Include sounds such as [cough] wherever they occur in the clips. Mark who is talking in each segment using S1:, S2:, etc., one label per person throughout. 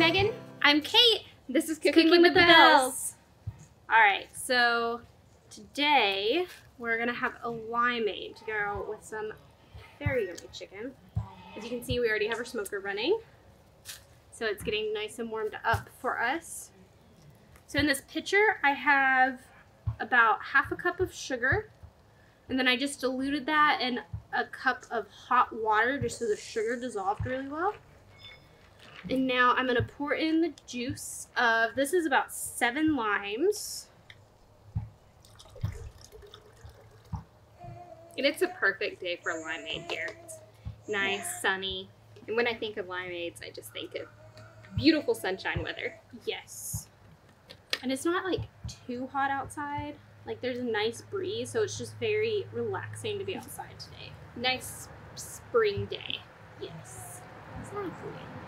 S1: Megan.
S2: I'm Kate. This is Cooking,
S1: Cooking
S2: with,
S1: with
S2: the
S1: the
S2: Belles. All right, so today we're gonna have a limeade to go with some very yummy chicken. As you can see, we already have our smoker running, so it's getting nice and warmed up for us. So in this pitcher, I have about half a cup of sugar, and then I just diluted that in a cup of hot water just so the sugar dissolved really well. And now I'm gonna pour in the juice of this is about seven limes. And it's a perfect day for limeade here. Nice, sunny. And when I think of limeades, I just think of beautiful sunshine weather. Yes. And it's not like too hot outside. Like there's a nice breeze, so it's just very relaxing to be outside today. Nice spring day. Yes. Exactly.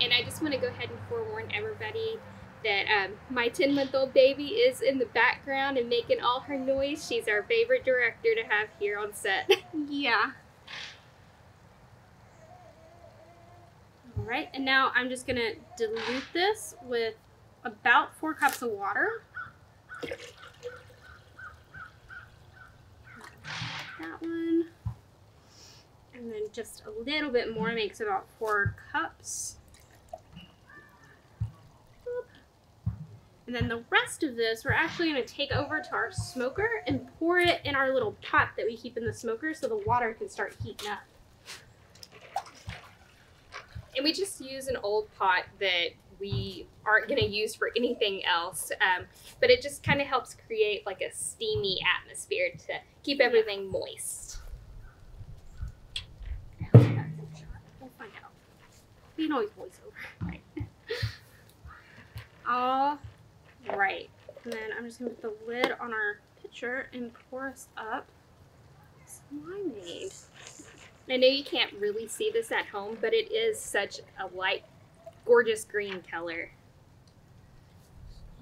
S2: And I just want to go ahead and forewarn everybody that um, my 10 month old baby is in the background and making all her noise. She's our favorite director to have here on set. [laughs]
S1: Yeah.
S2: all right, and now I'm just going to dilute this with about four cups of water. That one. And then just a little bit more makes about four cups. And then the rest of this, we're actually going to take over to our smoker and pour it in our little pot that we keep in the smoker so the water can start heating up. And we just use an old pot that we aren't going to use for anything else, um, but it just kind of helps create like a steamy atmosphere to keep everything moist. We'll find out. We can always voice over. Right. [laughs] All right. And then I'm just to put the lid on our pitcher and pour us up some limeade. I know you can't really see this at home, but it is such a light, gorgeous green color.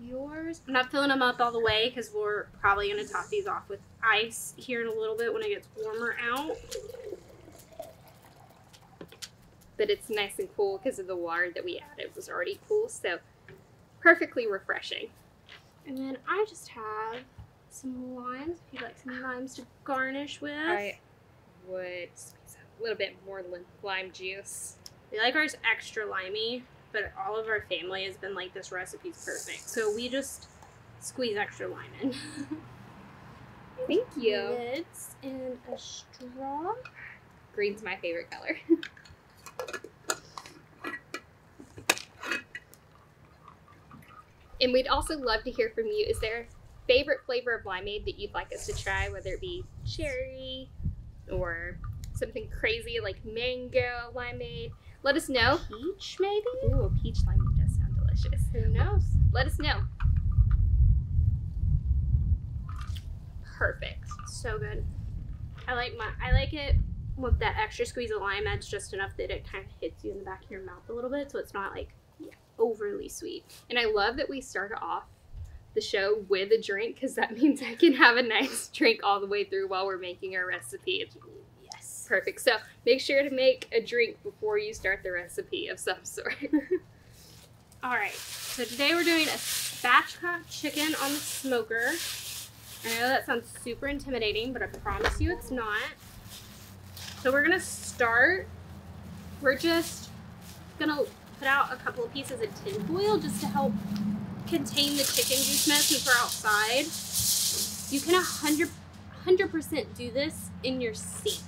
S2: Yours. I'm not filling them up all the way because we're probably going to top these off with ice here in a little bit when it gets warmer out. But it's nice and cool because of the water that we added was already cool, so perfectly refreshing. And then I just have some limes, if you'd like some limes to garnish with.
S1: I would squeeze a little bit more lime juice.
S2: We like ours extra limey, but all of our family has been like, this recipe's perfect. So we just squeeze extra lime in. [laughs]
S1: Thank you.
S2: Lids and a straw.
S1: Green's my favorite color. [laughs]
S2: And we'd also love to hear from you. Is there a favorite flavor of limeade that you'd like us to try, whether it be cherry or something crazy like mango limeade? Let us know.
S1: Peach, maybe?
S2: Ooh, peach limeade does sound delicious.
S1: Who knows?
S2: Let us know. Perfect. So good. I like my I like it with that extra squeeze of lime adds just enough that it kind of hits you in the back of your mouth a little bit so it's not like overly sweet. And I love that we start off the show with a drink because that [laughs] means I can have a nice drink all the way through while we're making our recipe.
S1: Yes.
S2: Perfect. So make sure to make a drink before you start the recipe of some [laughs] sort. All right. So today we're doing a spatchcock chicken on the smoker. I know that sounds super intimidating, but I promise you it's not. So we're gonna start. We're just gonna put out a couple of pieces of tin foil just to help contain the chicken juiceness if we're outside. You can 100 100% do this in your sink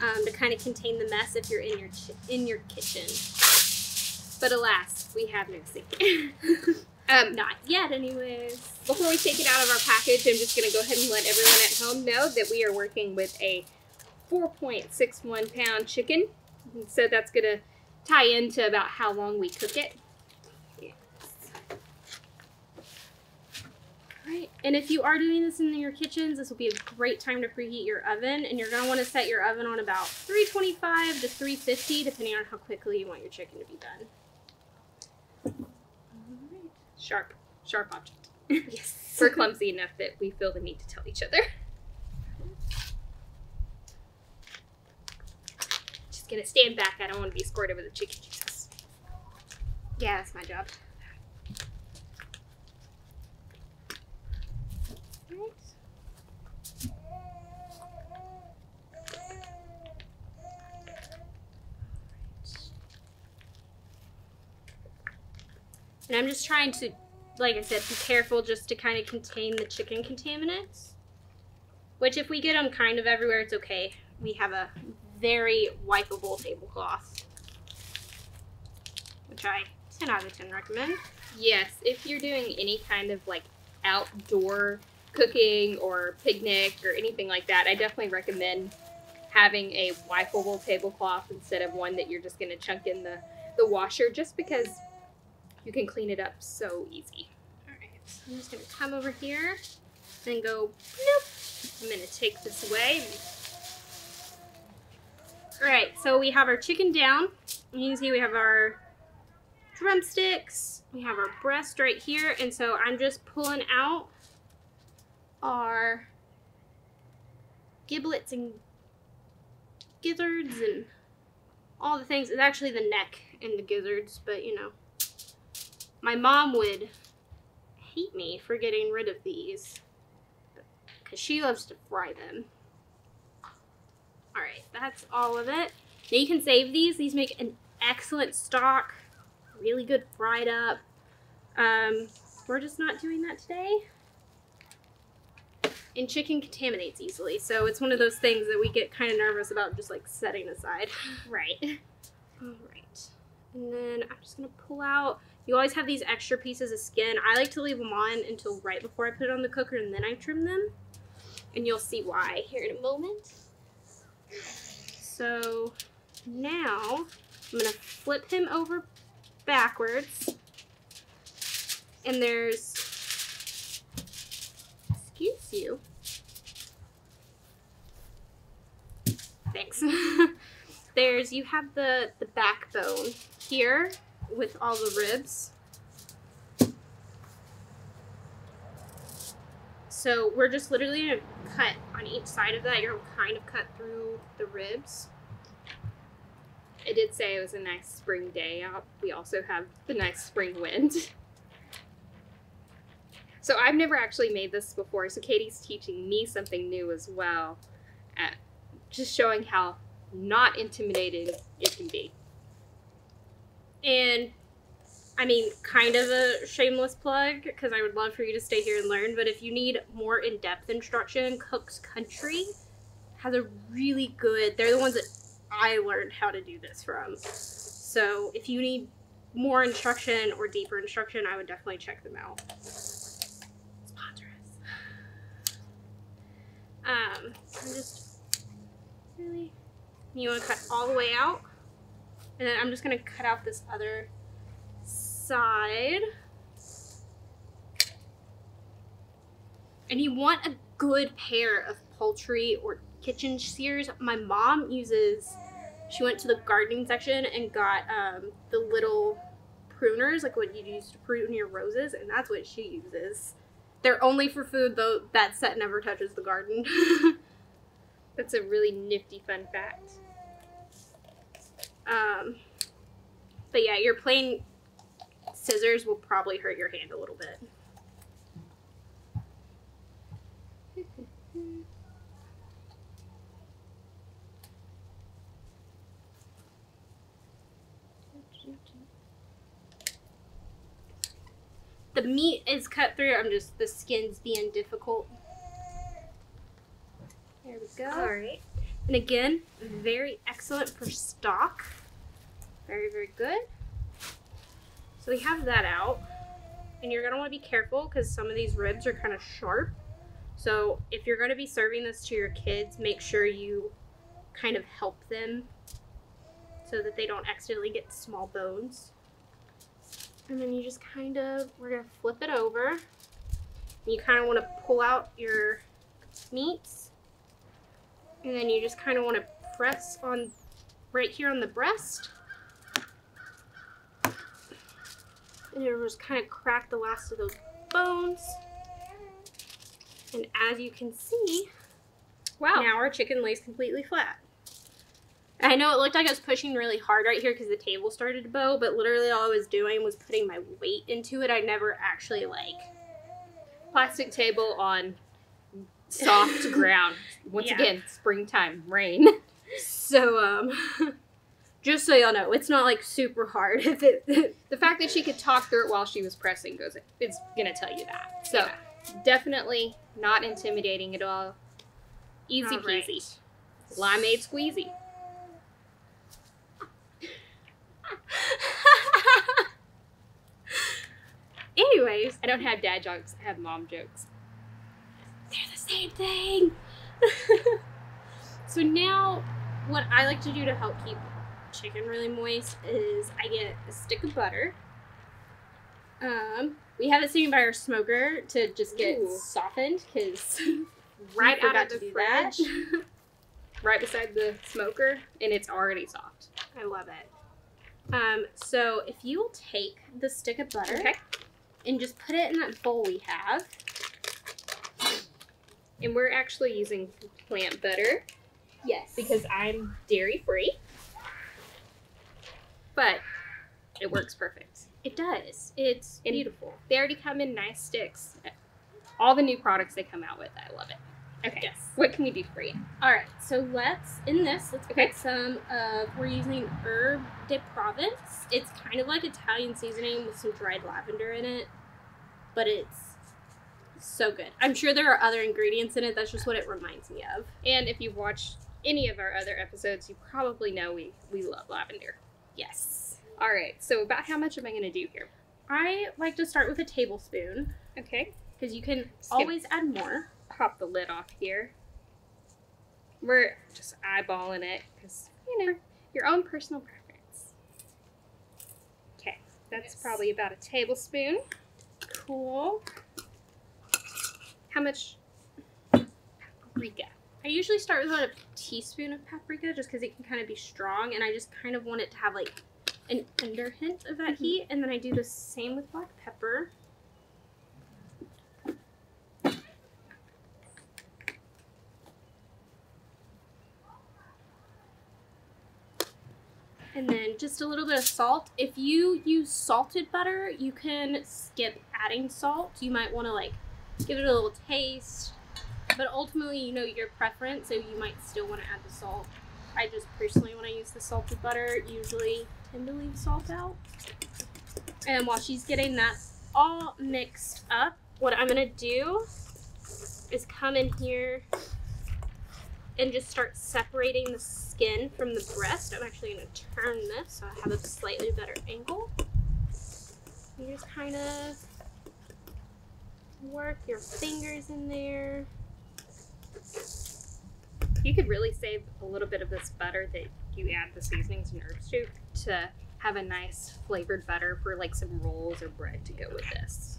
S2: um, to kind of contain the mess if you're in your in your kitchen. But alas, we have no sink. [laughs] um, not yet, anyways. Before we take it out of our package, I'm just gonna go ahead and let everyone at home know that we are working with a 4.61 pound chicken. So that's gonna tie into about how long we cook it. Right. And if you are doing this in your kitchens, this will be a great time to preheat your oven. And you're going to want to set your oven on about 325 to 350, depending on how quickly you want your chicken to be done. Alright. Sharp, sharp object. [laughs]
S1: Yes.
S2: We're clumsy enough that we feel the need to tell each other. Just gonna stand back. I don't want to be squirted with a chicken juices. Yeah, that's my job. Right. And I'm just trying to, like I said, be careful just to kind of contain the chicken contaminants. Which, if we get them kind of everywhere, it's okay. We have a very wipeable tablecloth, which I 10 out of 10 recommend.
S1: Yes, if you're doing any kind of like outdoor cooking or picnic or anything like that, I definitely recommend having a wipeable tablecloth instead of one that you're just going to chunk in the, the washer just because you can clean it up so easy.
S2: Alright, so I'm just going to come over here and go, nope. I'm going to take this away. Alright, so we have our chicken down. You can see we have our drumsticks. We have our breast right here. And so I'm just pulling out our giblets and gizzards and all the things. It's actually the neck and the gizzards, but you know. My mom would hate me for getting rid of these because she loves to fry them. Alright, that's all of it. Now you can save these. These make an excellent stock really good fried up. Um, we're just not doing that today. And chicken contaminates easily, so it's one of those things that we get kind of nervous about just like setting aside. [laughs]
S1: Right.
S2: All right. And then I'm just gonna pull out. You always have these extra pieces of skin. I like to leave them on until right before I put it on the cooker, and then I trim them. And you'll see why here in a moment. So now I'm gonna flip him over backwards. And there's, excuse you. Thanks. [laughs] there's, you have the, the backbone here with all the ribs. So we're just literally cut on each side of that. You're kind of cut through the ribs.
S1: It did say it was a nice spring day out. We also have the nice spring wind. So I've never actually made this before, so Katie's teaching me something new as well. At just showing how not intimidating it can be.
S2: And I mean, kind of a shameless plug because I would love for you to stay here and learn. But if you need more in depth instruction, Cook's Country has a really good, they're the ones that I learned how to do this from. So if you need more instruction or deeper instruction, I would definitely check them out. Sponsor. Um, I'm just really. You want to cut all the way out, and then I'm just gonna cut out this other side. And you want a good pair of poultry or kitchen shears. My mom uses, she went to the gardening section and got um, the little pruners, like what you use to prune your roses, and that's what she uses. They're only for food, though that set never touches the garden. [laughs]
S1: That's a really nifty fun fact.
S2: Um, but yeah, your plain scissors will probably hurt your hand a little bit. The meat is cut through. I'm just the skin's being difficult. There we go.
S1: All right.
S2: And again, very excellent for stock. Very, very good. So we have that out. And you're going to want to be careful because some of these ribs are kind of sharp. So if you're going to be serving this to your kids, make sure you kind of help them so that they don't accidentally get small bones. And then you just kind of, we're going to flip it over. And you kind of want to pull out your meats. And then you just kind of want to press on right here on the breast. And it'll just kind of crack the last of those bones. And as you can see,
S1: Wow.
S2: now our chicken lays completely flat. I know it looked like I was pushing really hard right here because the table started to bow, but literally all I was doing was putting my weight into it. I never actually like
S1: Plastic table on soft [laughs] ground. Once
S2: Yeah.
S1: again, springtime, rain.
S2: so um [laughs] just so y'all know, it's not like super hard [laughs] if [laughs]
S1: The fact that she could talk through it while she was pressing goes it's gonna tell you that. So
S2: Yeah.
S1: definitely not intimidating at all. Easy
S2: All right.
S1: peasy. Limeade squeezy. [laughs]
S2: Anyways,
S1: I don't have dad jokes, I have mom jokes.
S2: they're the same thing. so now, what I like to do to help keep chicken really moist is I get a stick of butter. Um, we have it sitting by our smoker to just get
S1: Ooh.
S2: softened because [laughs]
S1: Right out of the
S2: to do that.
S1: fridge. [laughs] right beside the smoker, and it's already soft.
S2: I love it. Um, so if you will take the stick of butter
S1: Okay.
S2: and just put it in that bowl we have,
S1: And we're actually using plant butter
S2: yes,
S1: because I'm dairy free. But it works perfect.
S2: it does. It's
S1: And-
S2: beautiful.
S1: They already come in nice sticks. All the new products they come out with, I love it. Okay.
S2: Yes.
S1: What can we do for you?
S2: All right, so let's in this let's
S1: Okay.
S2: put some of we're using herb de Provence. It's kind of like Italian seasoning with some dried lavender in it, but it's so good. I'm sure there are other ingredients in it. That's just what it reminds me of.
S1: And if you've watched any of our other episodes, you probably know we, we love lavender.
S2: Yes.
S1: All right. So about how much am I going to do here?
S2: I like to start with a tablespoon
S1: Okay.
S2: because you can
S1: gonna
S2: always add more.
S1: Pop the lid off here. We're just eyeballing it because, you know, your own personal preference. Okay. That's
S2: Yes.
S1: probably about a tablespoon.
S2: Cool.
S1: How much paprika?
S2: I usually start with about a teaspoon of paprika just because it can kind of be strong, and I just kind of want it to have like an under hint of that
S1: Mhm.
S2: heat. And then I do the same with black pepper. And then just a little bit of salt. If you use salted butter, you can skip adding salt. You might want to like give it a little taste. But ultimately, you know your preference, so you might still want to add the salt. I just personally, when I use the salted butter, usually tend to leave salt out. And while she's getting that all mixed up, what I'm gonna do is come in here and just start separating the skin from the breast. I'm actually gonna turn this so I have a slightly better angle. You just kind of work your fingers in there.
S1: You could really save a little bit of this butter that you add the seasonings and herbs to to have a nice flavored butter for like some rolls or bread to go with this.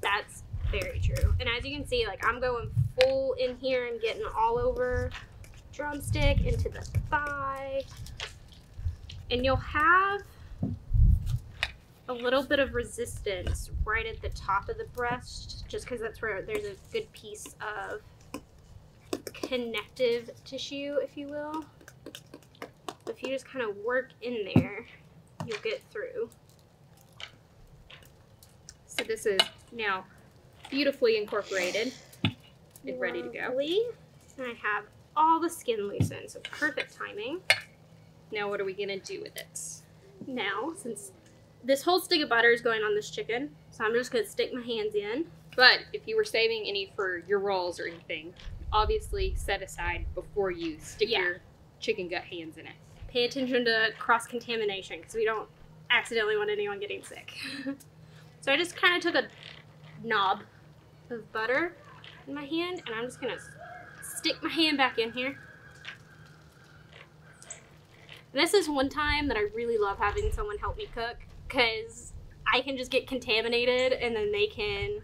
S2: That's very true. And as you can see, like I'm going full in here and getting all over drumstick into the thigh. And you'll have a little bit of resistance right at the top of the breast, just because that's where there's a good piece of connective tissue, if you will. If you just kind of work in there, you'll get through.
S1: So this is now beautifully incorporated and ready to go.
S2: And I have all the skin loosened, so perfect timing.
S1: Now what are we gonna do with it?
S2: Now, since this whole stick of butter is going on this chicken, so I'm just gonna stick my hands in.
S1: But if you were saving any for your rolls or anything, obviously set aside before you stick
S2: Yeah.
S1: your chicken gut hands in it.
S2: Pay attention to cross contamination because we don't accidentally want anyone getting sick. [laughs] so I just kind of took a knob of butter in my hand and I'm just gonna stick my hand back in here. This is one time that I really love having someone help me cook because I can just get contaminated and then they can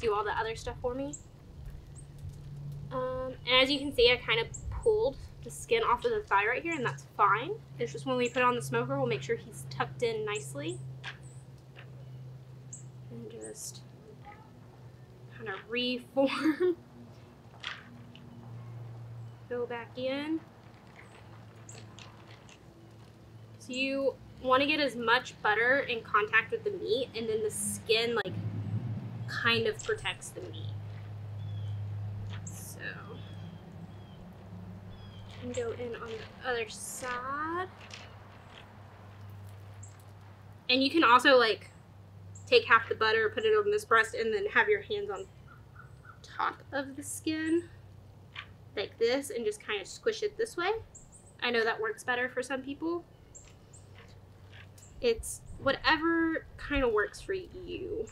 S2: do all the other stuff for me. And as you can see, I kind of pulled the skin off of the thigh right here, and that's fine. It's just when we put on the smoker, we'll make sure he's tucked in nicely. And just kind of reform. [laughs] Go back in. So you want to get as much butter in contact with the meat, and then the skin like kind of protects the meat. So and go in on the other side. And you can also like take half the butter, put it on this breast, and then have your hands on top of the skin like this and just kind of squish it this way. I know that works better for some people. It's whatever kind of works for you.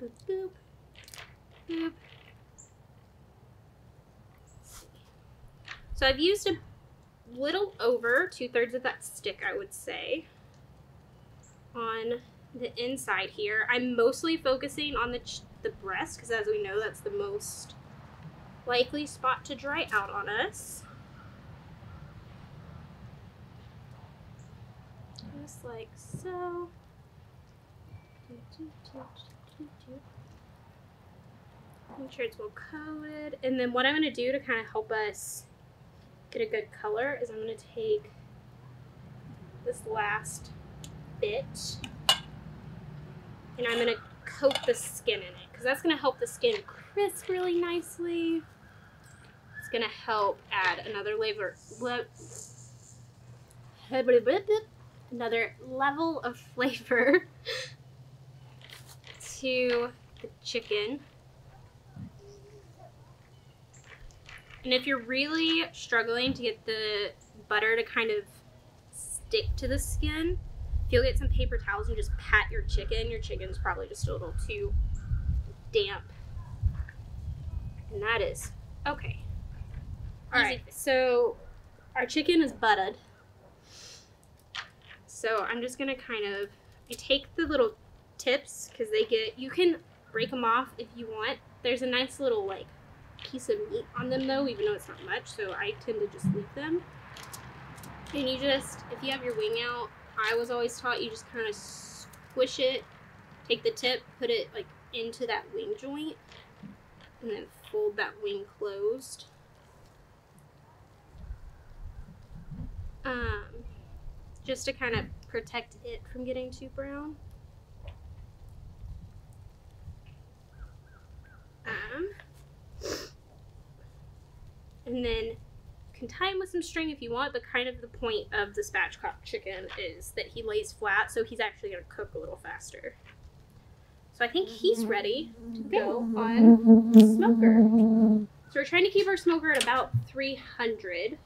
S2: Boop, boop. So I've used a little over two thirds of that stick, I would say, on the inside here. I'm mostly focusing on the, the breast because as we know, that's the most likely spot to dry out on us. Just like so. Make sure it's well coated. And then what I'm going to do to kind of help us get a good color is I'm going to take this last bit and I'm going to coat the skin in it because that's going to help the skin crisp really nicely. It's going to help add another flavor, another level of flavor [laughs] to the chicken. And if you're really struggling to get the butter to kind of stick to the skin, if you'll get some paper towels and just pat your chicken, your chicken's probably just a little too damp. And that is okay. All right, so our chicken is buttered. So I'm just gonna kind of, I take the little tips because they get, you can break them off if you want. There's a nice little like piece of meat on them though, even though it's not much, so I tend to just leave them. And you just, if you have your wing out, I was always taught you just kind of squish it, take the tip, put it like into that wing joint, and then fold that wing closed. Um, just to kind of protect it from getting too brown. Um, and then can tie him with some string if you want, but kind of the point of the spatchcock chicken is that he lays flat, so he's actually going to cook a little faster. So I think he's ready to go on the smoker. So we're trying to keep our smoker at about 300,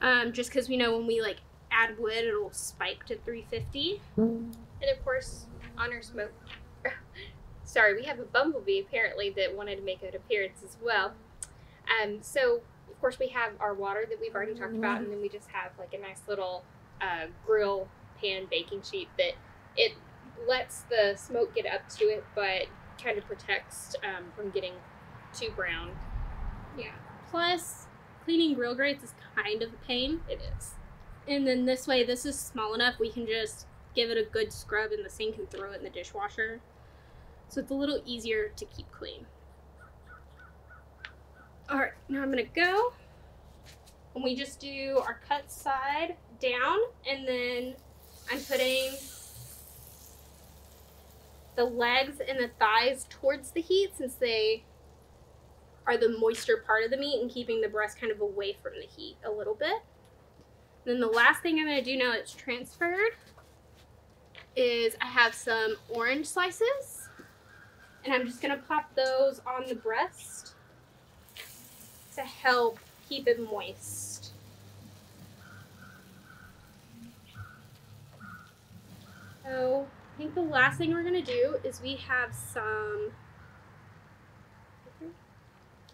S2: um, just because we know when we like add wood, it'll spike to 350.
S1: And of course, on our smoke. [laughs] Sorry, we have a bumblebee apparently that wanted to make an appearance as well. Um, so of course we have our water that we've already talked about, and then we just have like a nice little uh, grill pan baking sheet that it lets the smoke get up to it, but kind of protects um, from getting too brown.
S2: Yeah. Plus, cleaning grill grates is kind of a pain.
S1: It is.
S2: And then this way, this is small enough we can just give it a good scrub in the sink and throw it in the dishwasher. So it's a little easier to keep clean. All right, now I'm gonna go. And we just do our cut side down, and then I'm putting the legs and the thighs towards the heat since they are the moisture part of the meat and keeping the breast kind of away from the heat a little bit. And then the last thing I'm to do now it's transferred is I have some orange slices and I'm just to pop those on the breast to help keep it moist. So I think the last thing we're to do is we have some,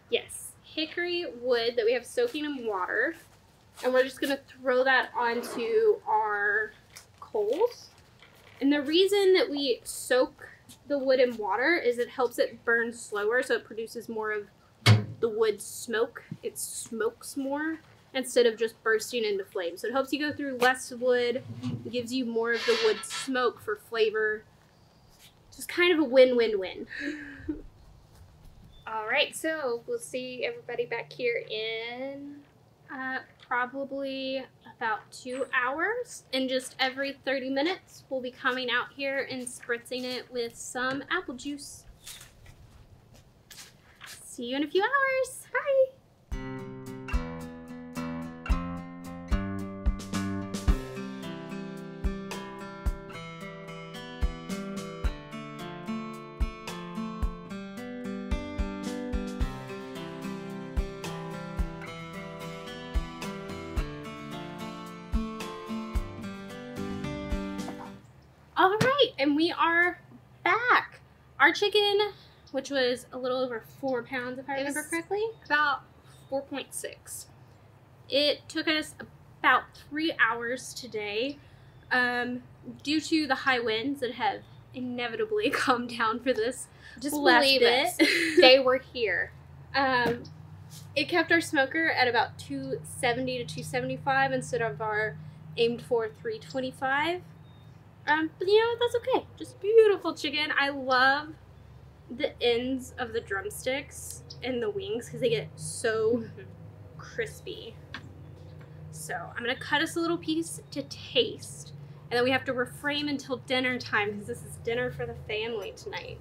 S2: yes, hickory wood that we have soaking in water. And we're just to throw that onto our coals. And the reason that we soak the wood in water is it helps it burn slower so it produces more of the wood smoke. It smokes more instead of just bursting into flame. So it helps you go through less wood, gives you more of the wood smoke for flavor. Just kind of a win-win-win. [laughs]
S1: All right, so we'll see everybody back here in.
S2: Uh, probably about two hours, and just every 30 minutes, we'll be coming out here and spritzing it with some apple juice. See you in a few hours. Bye. All right, and we are back. Our chicken, which was a little over four pounds, if I remember correctly,
S1: About 4.6.
S2: it took us about three hours today, um, due to the high winds that have inevitably [laughs] come down for this
S1: Just believe
S2: bit.
S1: it. [laughs] they were here.
S2: um, it kept our smoker at about 270 to 275 instead of our aimed for 325. Um, but you know, that's okay. Just beautiful chicken. I love the ends of the drumsticks and the wings because they get so crispy. So I'm gonna cut us a little piece to taste, and then we have to refrain until dinner time because this is dinner for the family tonight.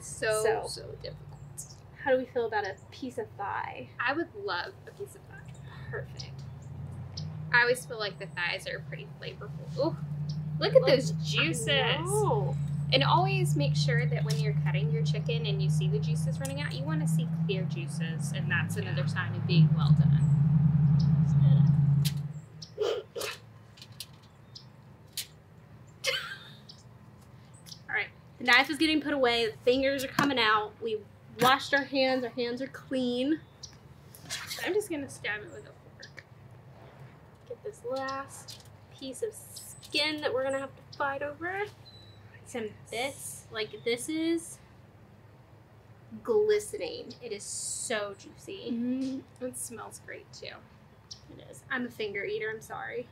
S1: So,
S2: So-
S1: so difficult.
S2: How do we feel about a piece of thigh?
S1: I would love a piece of thigh.
S2: Perfect.
S1: I always feel like the thighs are pretty flavorful. Oh, look at those juices. And always make sure that when you're cutting your chicken and you see the juices running out, you want to see clear juices, and that's another sign of being well done. [laughs]
S2: All right. The knife is getting put away. The fingers are coming out. We washed our hands. Our hands are clean.
S1: I'm just gonna stab it with a fork.
S2: Get this last piece of skin that we're gonna have to fight over. Some bits like this is glistening. It is so juicy.
S1: Mm-hmm. It smells great too.
S2: It is. I'm a finger eater. I'm sorry.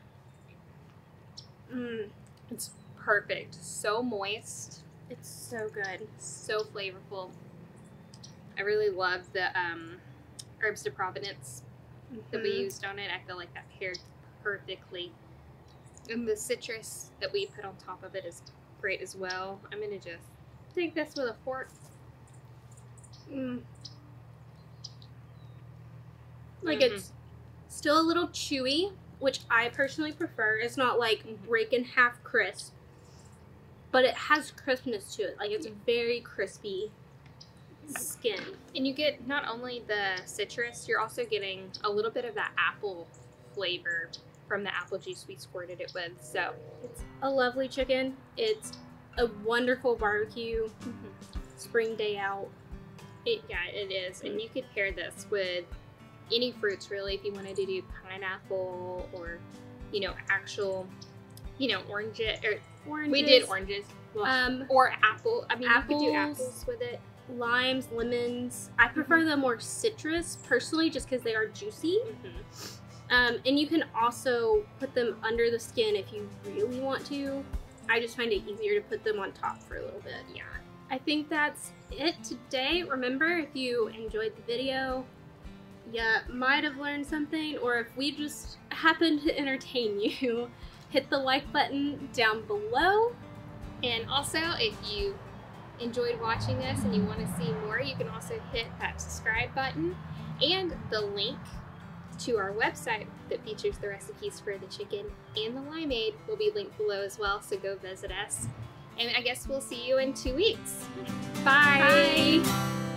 S2: Mmm.
S1: It's perfect. So moist,
S2: It's so good.
S1: so flavorful. I really love the um, herbs de Provenance that we
S2: Mhm.
S1: used on it. I feel like that paired perfectly. And the citrus that we put on top of it is great as well. I'm gonna just take this with a fork.
S2: Mm. Like
S1: Mhm.
S2: it's still a little chewy, which I personally prefer. It's not like break in half crisp, but it has crispness to it. Like it's very crispy skin.
S1: And you get not only the citrus, you're also getting a little bit of that apple flavor from the apple juice we squirted it with. So,
S2: It's a lovely chicken. It's a wonderful barbecue mm-hmm. spring day out.
S1: it, yeah, it is. And you could pair this with any fruits really if you wanted to do pineapple or, you know, actual, you know, orange. Or
S2: Oranges,
S1: we did oranges. Well,
S2: Um,
S1: or apple. I mean, you could do
S2: apples.
S1: apples with it.
S2: limes, lemons. I prefer mm-hmm. the more citrus personally, just because they are juicy. Mm-hmm. Um, and you can also put them under the skin if you really want to. I just find it easier to put them on top for a little bit.
S1: Yeah.
S2: I think that's it today. Remember, if you enjoyed the video, you might have learned something, or if we just happened to entertain [laughs] you, hit the like button down below.
S1: And also, if you enjoyed watching this and you want to see more, you can also hit that subscribe button and the link to our website that features the recipes for the chicken and the limeade will be linked below as well. So go visit us. And I guess we'll see you in two weeks. Bye.
S2: Bye.